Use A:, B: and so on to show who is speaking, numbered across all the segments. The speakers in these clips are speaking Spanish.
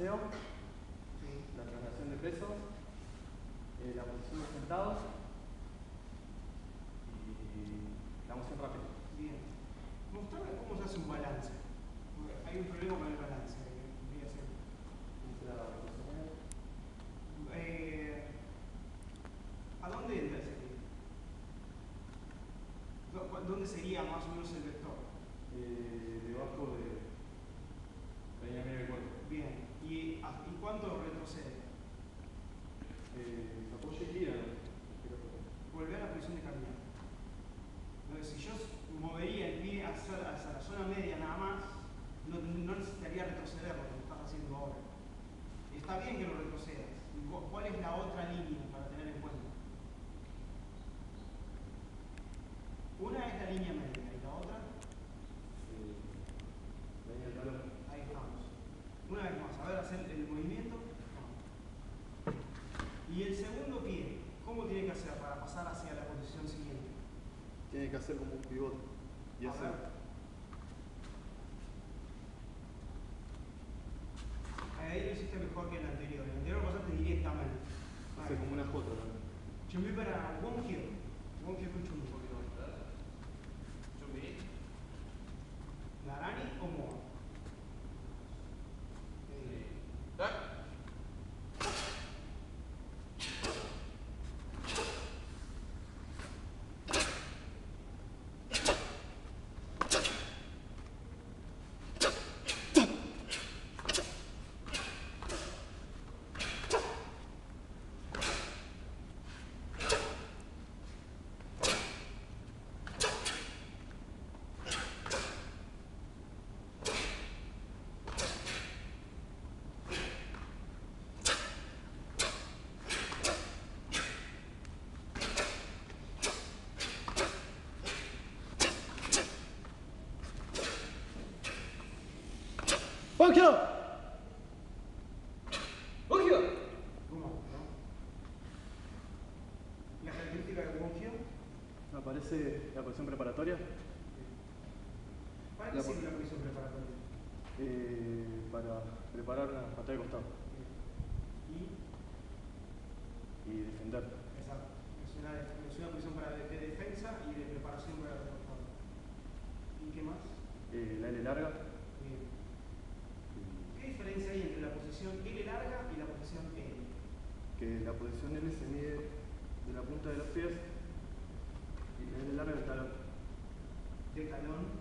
A: la
B: traslación de pesos, eh, la posición de sentados y la moción rápida.
A: Bien. Mostrame cómo se hace un balance. Hay un problema con el balance
B: eh, podría ser.
A: Eh, ¿A dónde entra ese ¿Dónde sería más o menos el Yes, sir. 起きろ起きろ ¿Cómo? ¿No? ¿La característica de Wongio?
B: Aparece la posición preparatoria?
A: ¿Para qué sirve la posición preparatoria?
B: Eh, para preparar una batalla de costado. que la posición L se mide de la punta de los pies y desde el largo del talón.
A: qué talón.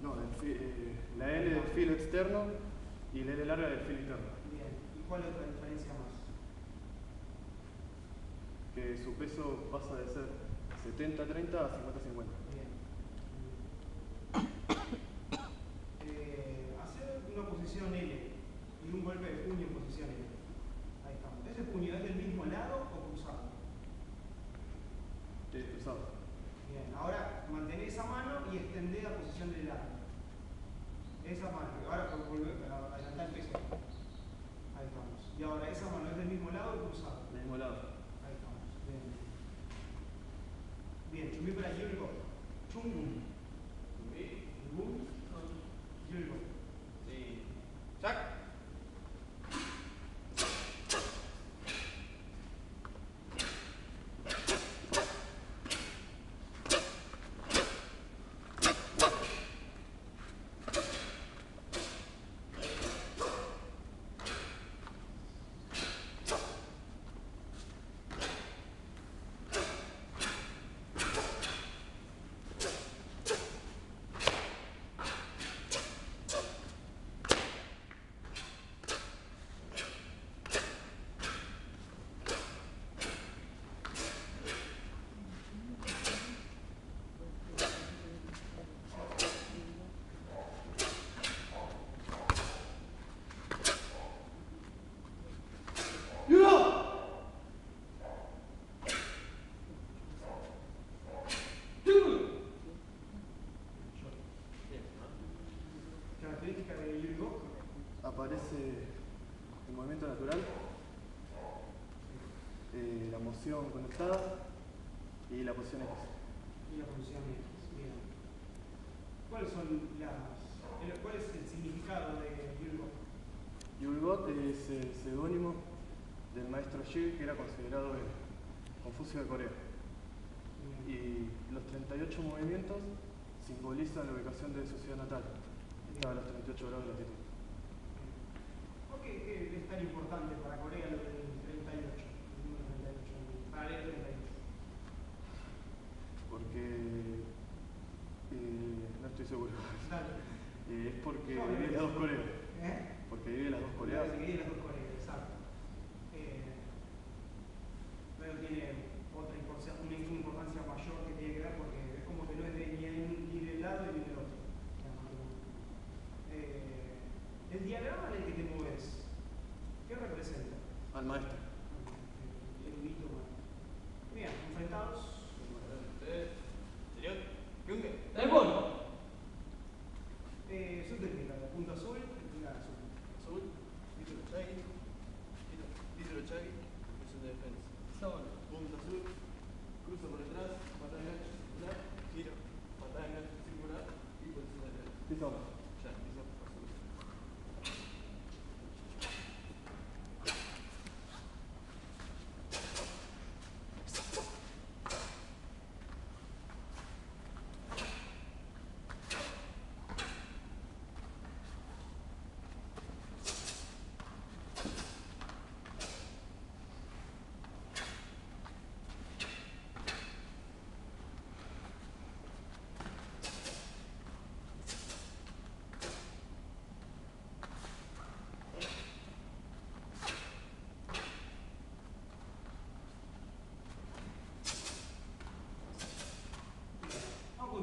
B: No, eh, la L del filo externo y la L larga del filo interno.
A: Bien, ¿y cuál es la diferencia más?
B: Que su peso pasa de ser 70-30 a 50-50.
A: Posición
B: conectada y la posición X.
A: Y la posición X. Bien. ¿Cuáles son las, el- ¿Cuál es el significado de Yulgo?
B: Yulgot es el seudónimo del maestro Yi, que era considerado el Confucio de Corea. Y los 38 movimientos simbolizan la ubicación de su ciudad natal. Estaba a los 38 grados de latitud.
A: ¿Por qué, qué es tan importante para Corea lo del 38? El número 38, para leer 38.
B: Porque. eh, no estoy seguro. Eh, es porque
A: No,
B: divide las dos Coreas.
A: ¿Eh?
B: Porque divide las dos Coreas.
A: Se divide las dos Coreas, exacto. Eh, pero tiene otra importancia, una importancia mayor que tiene que ver porque es como que no es de ni, del lado ni del otro. Eh, el diagrama en el que te mueves, ¿qué representa?
B: Al maestro.
A: El maestro. Bien, enfrentados.
C: ¡Teléfono!
A: Eh, su técnica, de punto azul y la azul.
C: Sol.
D: Punta azul, cruza por detrás, patada de gancho circular, giro, patada de gancho circular y posición de derecha.
B: Listo.
D: Ya, empieza azul.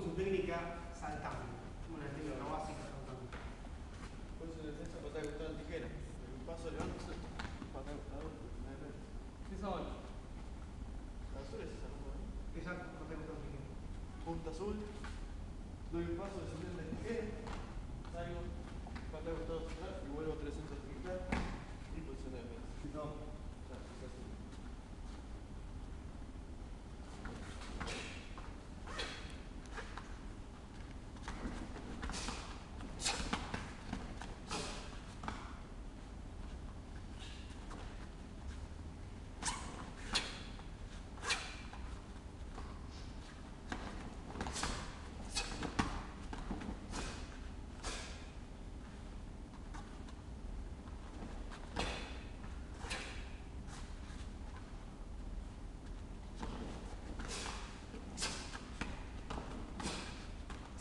A: Vamos con su técnica saltando. Una técnica básica saltando.
D: Posición de defensa, patada de costado en tijera. Un paso levanto, suelto. Patada de costado, posición de defensa.
C: Sí, Sol.
D: La azul es esa, ¿no?
A: Exacto, no tengo tanto tiempo.
D: Punta azul, doy un paso de descender de tijera, salgo, patada de costado circular y vuelvo 300 circular y posición de defensa.
B: Listo.
D: Ya, es así.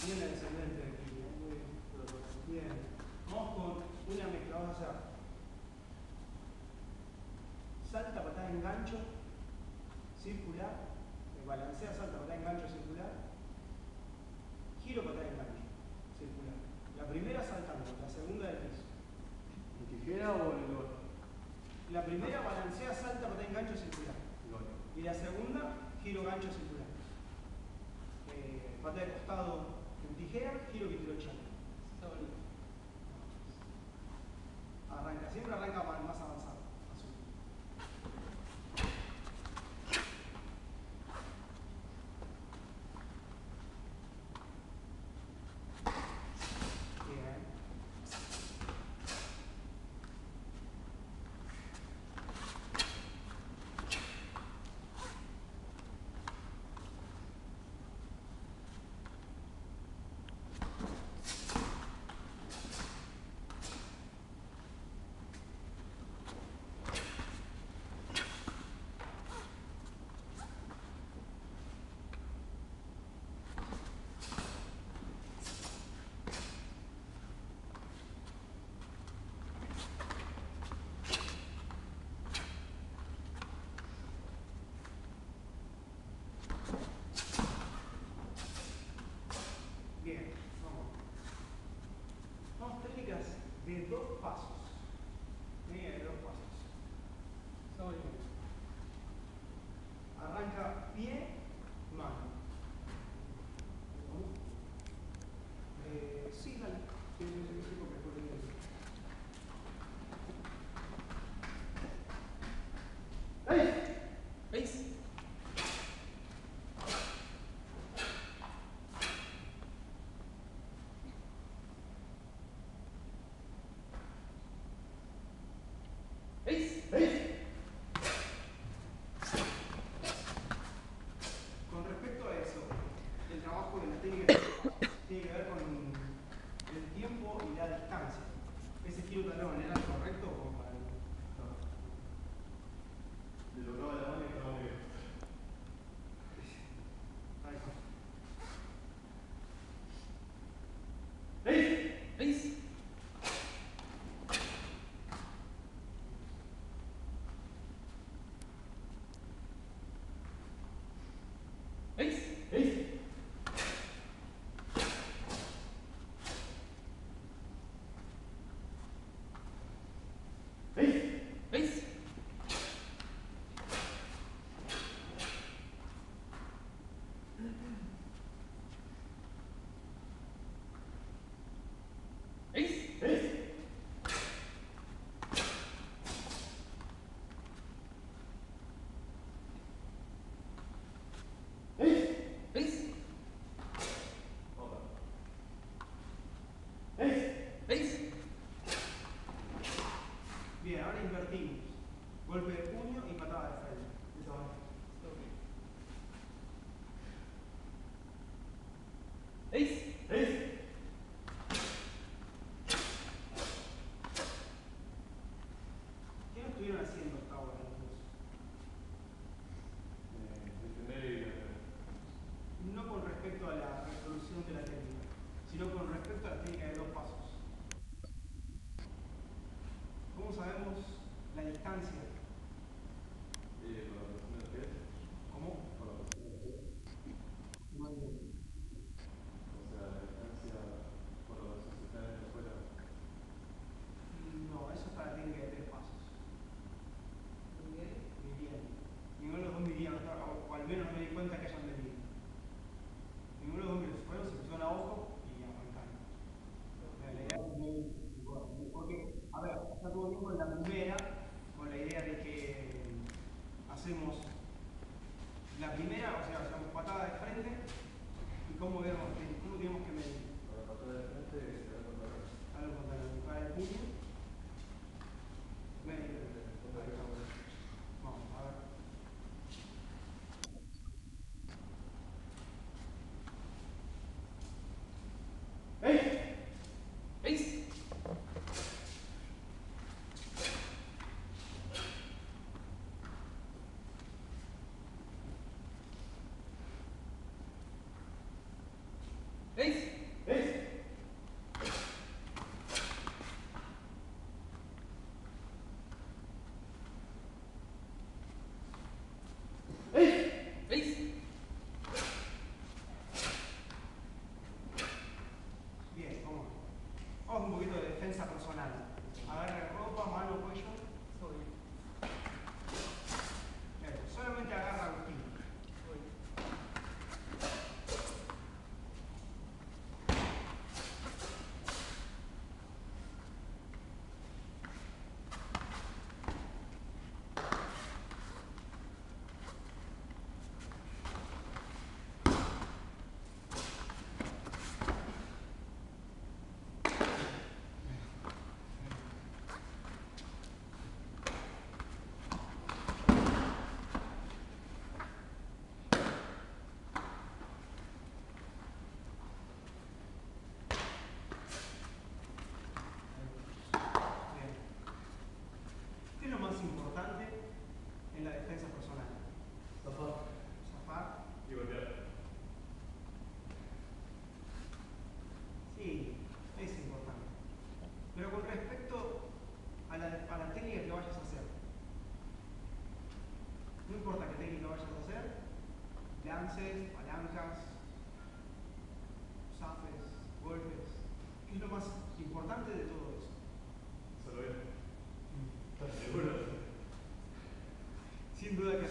A: Bien el descendente de aquí. ¿eh? Muy bien. Bien. Vamos con una mezcla. Vamos a hacer salta, patada, engancho, circular, eh, balancea, salta, patada, engancho, circular, giro, patada, engancho, circular. La primera saltando, la segunda del piso.
B: ¿En tijera o en el gol?
A: La primera balancea, salta, patada, engancho, circular.
B: Gol.
A: Y la segunda, giro, gancho, circular. Eh, patada de costado en tijera, giro, vitrochano.
C: Sol.
A: Arranca, siempre arranca tenga pie cuenta personal.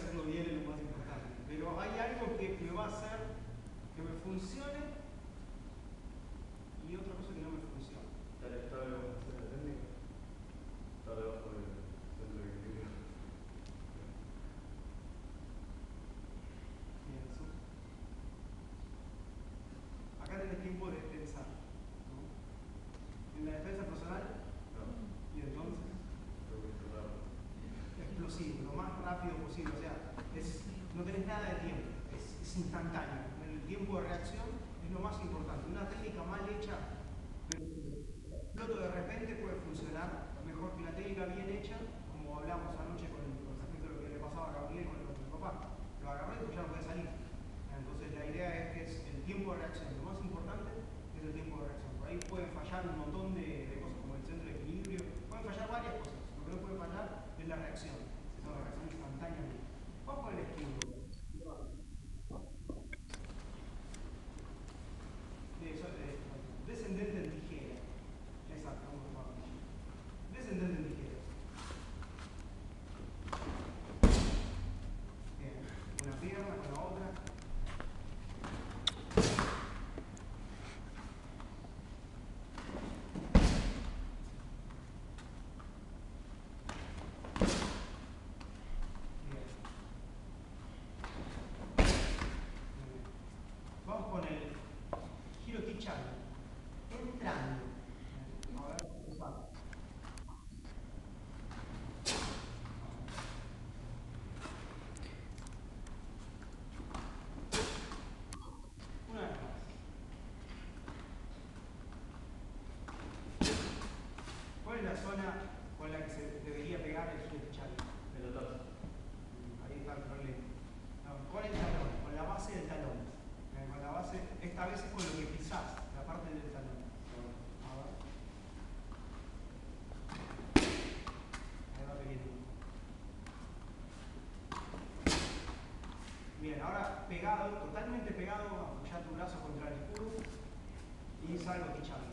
A: hacerlo bien es lo más importante. Pero hay algo que me va a hacer que me funcione y otra cosa que no me funciona. Tal vez todo lo. Todo centro de equilibrio. Pienso. Acá tenés tiempo de pensar. En la defensa personal. No. Y entonces. Explosivo, lo más rápido posible. O sea, no tenés nada de tiempo, es, es instantáneo. El tiempo de reacción es lo más importante. Una técnica mal hecha, pero de repente puede funcionar mejor que una técnica bien hecha, como hablamos antes. con el giro Entrando. Pues Una vez más. La zona pegado, totalmente pegado, apoyar tu brazo contra el escudo y salgo fichando.